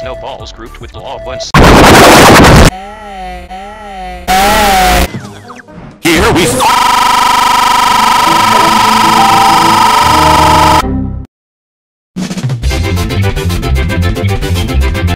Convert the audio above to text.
snowballs grouped with law once. Here we